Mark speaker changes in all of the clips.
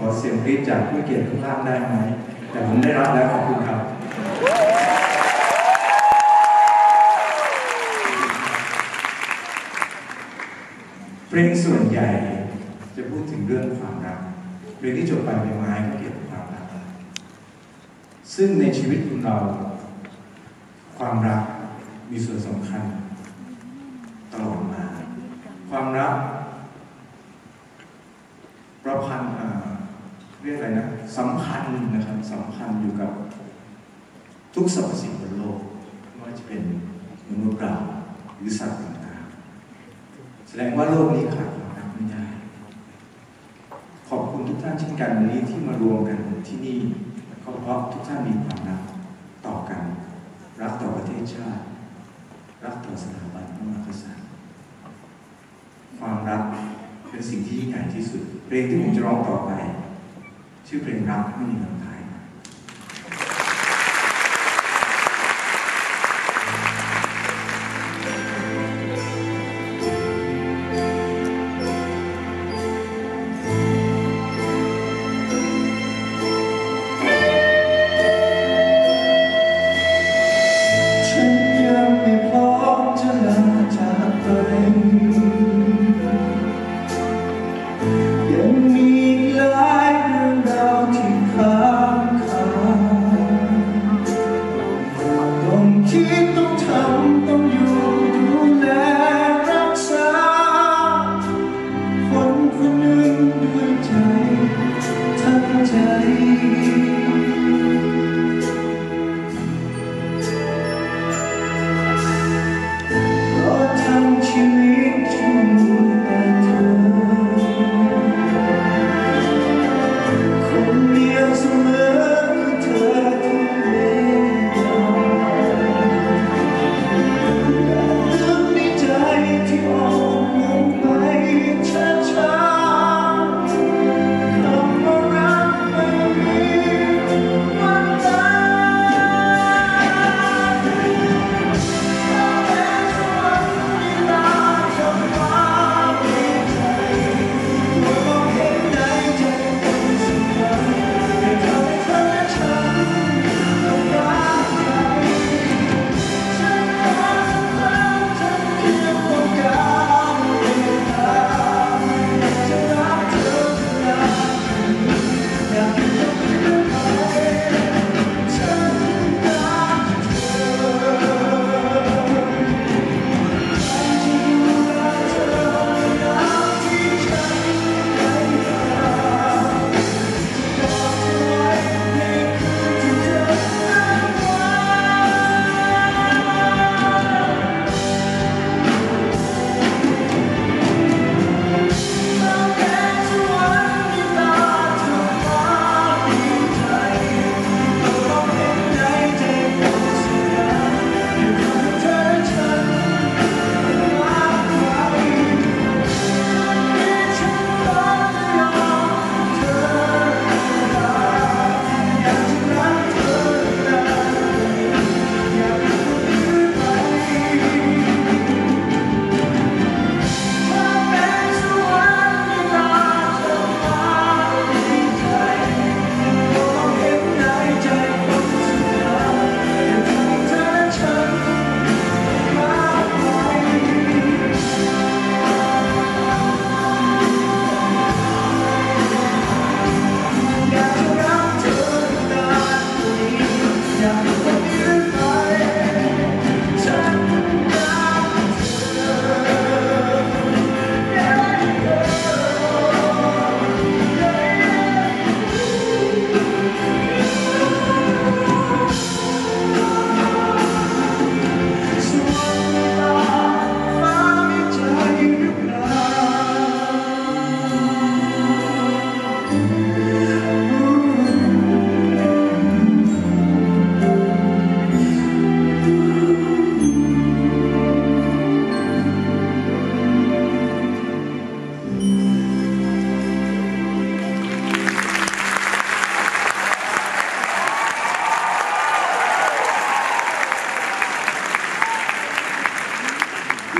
Speaker 1: ขอเสียงรีดจากผู้เกียรติทุกท่านได้ไหม แต่ผมได้รับแล้วขอบคุณครับ เพลงส่วนใหญ่จะพูดถึงเรื่องความรักเพลงที่จบไปเป็นไม้เกี่ยวกับความรัก ซึ่งในชีวิตของเรา ความรักมีส่วนสำคัญ ตลอดมา ความรักประพันธ์อ่า เรียกอะไรนะสัมพันธ์นะครับสัมพันธ์อยู่กับทุกสรรพสิ่งบนโลกไม่ว่าจะเป็นมนุษย์เราหรือสัตว์ต่างๆแสดงว่าโลกนี้ขาดความรักไม่ได้ ขอบคุณทุกท่านเช่นกันวันนี้ที่มารวมกันที่นี่ก็เพราะทุกท่านมีความรักต่อกัน รักต่อประเทศชาติ รักต่อสถาบันพระมหากษัตริย์ความรักเป็นสิ่งที่ยิ่งใหญ่ที่สุดเพลงที่ผมจะร้องต่อไป ชื่อเพลงรักไม่มีเมืองไทย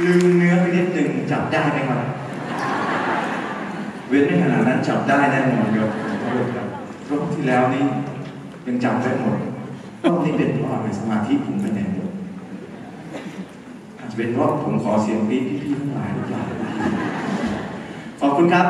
Speaker 1: ลืมเนื้อไปนิดหนึ่งจับได้ไหมครับ เว้นไม่ขนาดนั้นจับได้แน่นอนครับที่แล้วนี่ยังจำได้หมดรอบนี้เป็นเพราะอะไรสมาธิผมไปไหนหมดอาจจะเป็นเพราะผมขอเสียงพี่พี่ๆทั้งหลายหรือเปล่าขอบคุณครับ